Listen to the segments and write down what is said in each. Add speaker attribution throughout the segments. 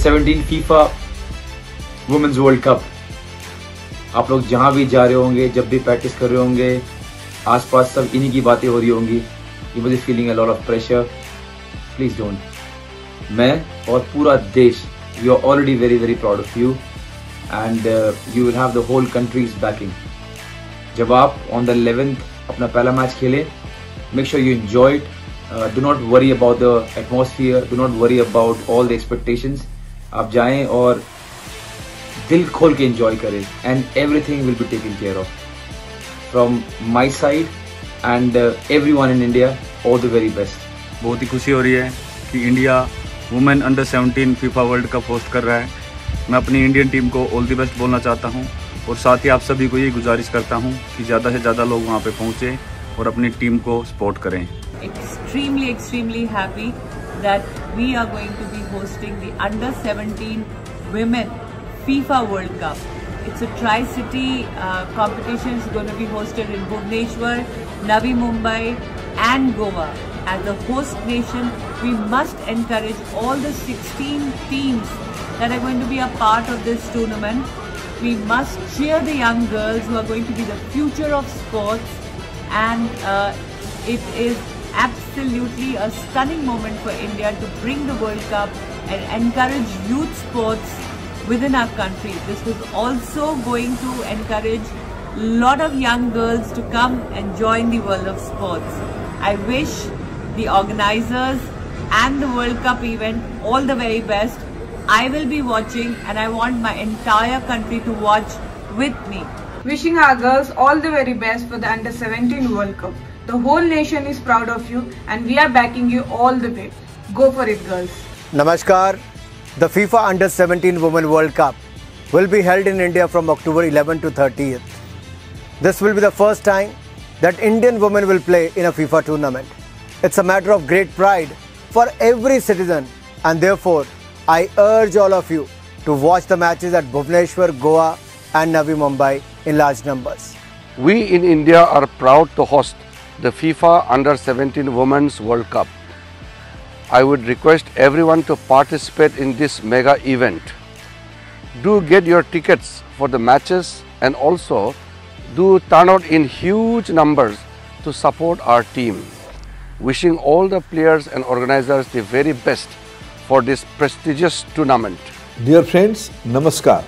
Speaker 1: 17 FIFA women's world cup आप लोग जहाँ भी जा रहे होंगे जब भी प्रैक्टिस कर रहे होंगे आसपास सब इन्हीं की बातें हो रही होंगी। You will feeling a lot of pressure please don't मैं और पूरा देश you are already very very proud of you and you will have the whole countries backing जब आप ऑन द 11th अपना पहला मैच खेले make sure you uh, do not worry about the atmosphere. Do not worry about all the expectations. आप जाएँ और दिल खोल के इंजॉय करें and everything will be taken care of from my side and uh, everyone in India all the very best.
Speaker 2: बहुत ही खुशी हो रही है कि India women under 17 FIFA world cup host कर रहा है। मैं अपनी इंडियन टीम को ऑल द बेस्ट बोलना चाहता हूँ और साथ ही आप सभी को ये गुजारिश करता हूँ कि ज़्यादा से ज़्यादा लोग वहाँ पे पहुँचें और अपनी टीम को सपोर्ट करें।
Speaker 3: Extremely, extremely happy that we are going to be hosting the Under 17 Women FIFA World Cup. It's a Tri-City uh, competition. It's going to be hosted in Bhubaneswar, Navi Mumbai and Goa. As the host nation, we must encourage all the 16 teams that are going to be a part of this tournament. We must cheer the young girls who are going to be the future of sports and uh, it is absolutely a stunning moment for India to bring the World Cup and encourage youth sports within our country. This was also going to encourage a lot of young girls to come and join the world of sports. I wish the organizers and the World Cup event all the very best. I will be watching and I want my entire country to watch with me.
Speaker 4: Wishing our girls all the very best for the Under 17 World Cup. The whole nation is proud of you and we are backing you all the way. Go for it, girls.
Speaker 5: Namaskar. The FIFA Under 17 Women World Cup will be held in India from October 11 to 30th. This will be the first time that Indian women will play in a FIFA tournament. It's a matter of great pride for every citizen and therefore I urge all of you to watch the matches at Bhubaneswar, Goa and Navi Mumbai in large numbers.
Speaker 6: We in India are proud to host the FIFA Under 17 Women's World Cup. I would request everyone to participate in this mega event. Do get your tickets for the matches and also do turn out in huge numbers to support our team. Wishing all the players and organizers the very best for this prestigious tournament.
Speaker 7: Dear friends, Namaskar.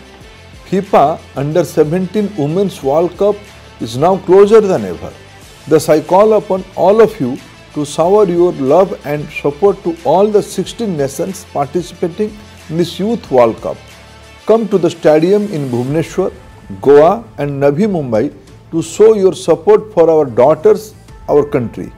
Speaker 7: FIFA Under 17 Women's World Cup is now closer than ever. Thus, I call upon all of you to shower your love and support to all the 16 nations participating in this Youth World Cup. Come to the stadium in Bhubaneswar, Goa, and Navi Mumbai to show your support for our daughters, our country.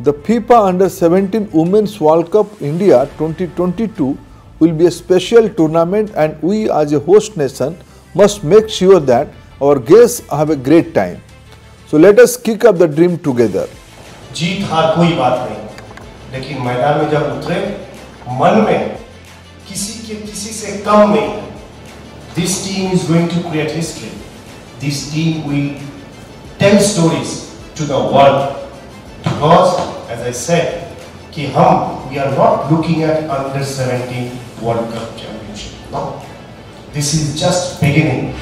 Speaker 7: The FIFA Under 17 Women's World Cup India 2022 will be a special tournament, and we, as a host nation, must make sure that our guests have a great time. So let us kick up the dream together
Speaker 8: जीत हार कोई बात नहीं लेकिन मैदान में जब उतरे मन में किसी के किसी से कम नहीं this team is going to create history this team will tell stories to the world because as i said कि हम we are not looking at under 17 world cup championship no this is just beginning